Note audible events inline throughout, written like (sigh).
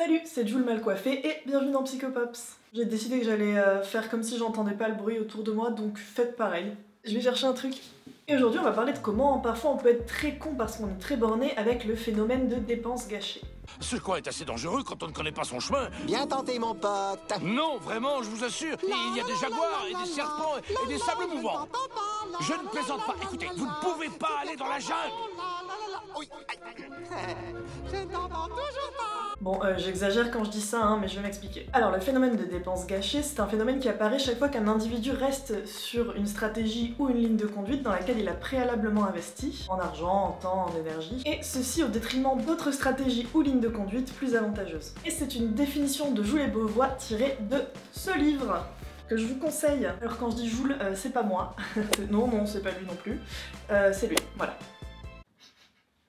Salut, c'est Jules mal coiffé et bienvenue dans Psychopops. J'ai décidé que j'allais euh, faire comme si j'entendais pas le bruit autour de moi, donc faites pareil. Je vais chercher un truc. Et aujourd'hui, on va parler de comment parfois on peut être très con parce qu'on est très borné avec le phénomène de dépenses gâchées. Ce coin est assez dangereux quand on ne connaît pas son chemin. Bien tenté, mon pote. Non, vraiment, je vous assure, il y a des jaguars et des serpents et des sables mouvants. Je ne plaisante pas. Écoutez, vous ne pouvez pas aller dans la jungle. Oui. Je t'entends toujours pas. Bon, euh, j'exagère quand je dis ça, hein, mais je vais m'expliquer. Alors, le phénomène de dépenses gâchées, c'est un phénomène qui apparaît chaque fois qu'un individu reste sur une stratégie ou une ligne de conduite dans laquelle il a préalablement investi, en argent, en temps, en énergie, et ceci au détriment d'autres stratégies ou lignes de conduite plus avantageuses. Et c'est une définition de Joules et Beauvois tirée de ce livre que je vous conseille. Alors quand je dis Joule, euh, c'est pas moi. (laughs) non, non, c'est pas lui non plus. Euh, c'est lui, voilà.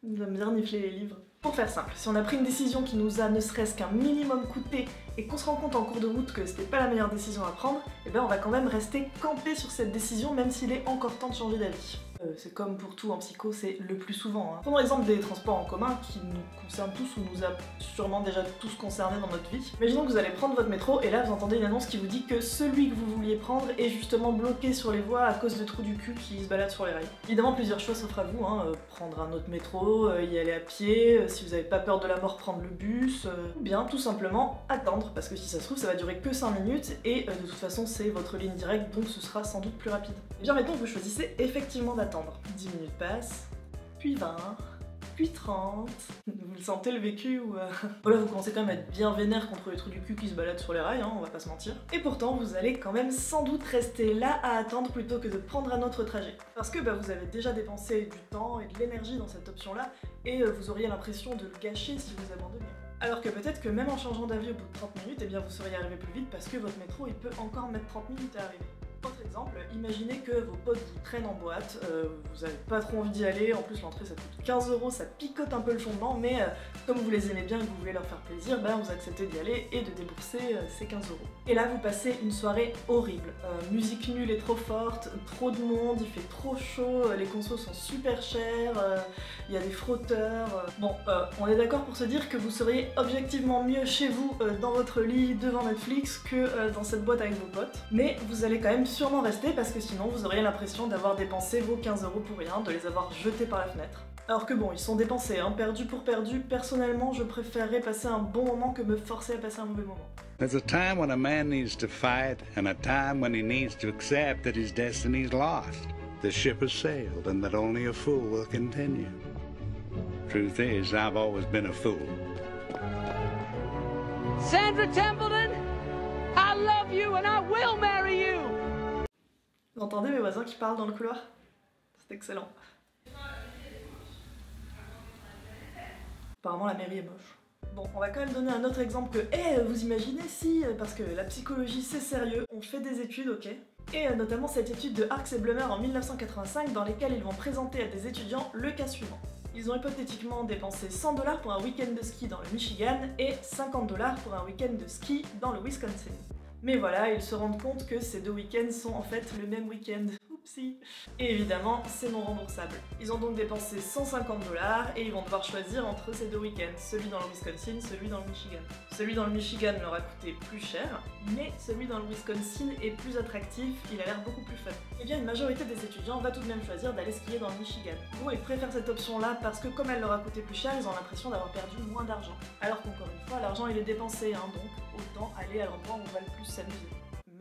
Il aime bien nifler les livres. Pour faire simple, si on a pris une décision qui nous a ne serait-ce qu'un minimum coûté et qu'on se rend compte en cours de route que c'était pas la meilleure décision à prendre, eh ben on va quand même rester campé sur cette décision même s'il est encore temps de changer d'avis. Euh, c'est comme pour tout en psycho, c'est le plus souvent. Hein. Prenons l'exemple des transports en commun qui nous concernent tous ou nous a sûrement déjà tous concernés dans notre vie. Imaginons que vous allez prendre votre métro et là vous entendez une annonce qui vous dit que celui que vous vouliez prendre est justement bloqué sur les voies à cause de trous du cul qui se baladent sur les rails. Évidemment plusieurs choix s'offrent à vous, hein. Euh, prendre un autre métro, euh, y aller à pied, si vous n'avez pas peur de la mort prendre le bus, ou bien tout simplement attendre parce que si ça se trouve ça va durer que 5 minutes et de toute façon c'est votre ligne directe donc ce sera sans doute plus rapide. Et bien mettons que vous choisissez effectivement d'attendre 10 minutes passent, puis 20, puis 30. Vous le sentez le vécu ou... Euh... (laughs) Voilà, vous commencez quand même à être bien vénère contre les trous du cul qui se baladent sur les rails, hein, on va pas se mentir. Et pourtant, vous allez quand même sans doute rester là à attendre plutôt que de prendre un autre trajet. Parce que bah, vous avez déjà dépensé du temps et de l'énergie dans cette option-là, et euh, vous auriez l'impression de le gâcher si vous abandonnez. Alors que peut-être que même en changeant d'avis au bout de 30 minutes, eh bien vous seriez arrivé plus vite parce que votre métro il peut encore mettre 30 minutes à arriver. Autre exemple, imaginez que vos potes vous traînent en boîte, euh, vous avez pas trop envie d'y aller, en plus l'entrée ça coûte 15 euros, ça picote un peu le fondement, mais euh, comme vous les aimez bien et que vous voulez leur faire plaisir, bah vous acceptez d'y aller et de débourser euh, ces 15 euros. Et là vous passez une soirée horrible. musique nulle et trop forte, trop de monde, il fait trop chaud, les consos sont super chers, il y a des frotteurs. Bon, on est d'accord pour se dire que vous seriez objectivement mieux chez vous, dans votre lit, devant Netflix, que dans cette boîte avec vos potes, mais vous allez quand même sûrement rester parce que sinon vous auriez l'impression d'avoir dépensé vos 15 euros pour rien, de les avoir jetés par la fenêtre. Alors que bon, ils sont dépensés, hein, perdu pour perdu. Personnellement, je préférerais passer un bon moment que me forcer à passer un mauvais moment. There's a time when a man needs to fight and a time when he needs to accept that his destiny's lost. The ship has sailed and that only a fool will continue. Truth is, I've always been a fool. Sandra Templeton, I love you and I will marry you. Vous entendez mes voisins qui parlent dans le couloir? C'est excellent. Apparemment la mairie est moche. Bon, on va quand même donner un autre exemple que, eh, vous imaginez si, parce que la psychologie c'est sérieux, on fait des études, ok Et euh, notamment cette étude de Arx et Blummer en 1985 dans lesquelles ils vont présenter à des étudiants le cas suivant. Ils ont hypothétiquement dépensé 100 dollars pour un week-end de ski dans le Michigan et 50 dollars pour un week-end de ski dans le Wisconsin. Mais voilà, ils se rendent compte que ces deux week-ends sont en fait le même week-end. Et évidemment, c'est non remboursable. Ils ont donc dépensé 150 dollars et ils vont devoir choisir entre ces deux week-ends, celui dans le Wisconsin, celui dans le Michigan. Celui dans le Michigan leur a coûté plus cher, mais celui dans le Wisconsin est plus attractif, il a l'air beaucoup plus fun. Et eh bien une majorité des étudiants va tout de même choisir d'aller skier dans le Michigan. Bon, ils préfèrent cette option-là parce que comme elle leur a coûté plus cher, ils ont l'impression d'avoir perdu moins d'argent. Alors qu'encore une fois, l'argent il est dépensé, hein, donc autant aller à l'endroit où on va le plus s'amuser,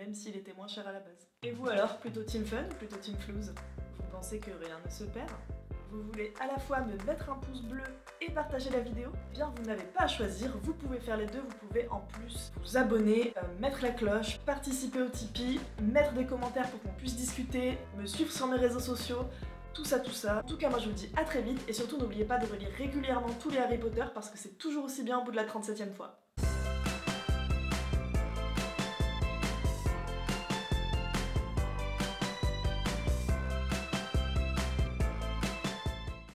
même s'il était moins cher à la base. Et vous alors, plutôt team fun ou plutôt team flouze Vous pensez que rien ne se perd? Vous voulez à la fois me mettre un pouce bleu et partager la vidéo? Eh Bien, vous n'avez pas à choisir, vous pouvez faire les deux, vous pouvez en plus vous abonner, euh, mettre la cloche, participer au Tipeee, mettre des commentaires pour qu'on puisse discuter, me suivre sur mes réseaux sociaux, tout ça, tout ça. En tout cas, moi je vous dis à très vite et surtout n'oubliez pas de relire régulièrement tous les Harry Potter parce que c'est toujours aussi bien au bout de la 37ème fois.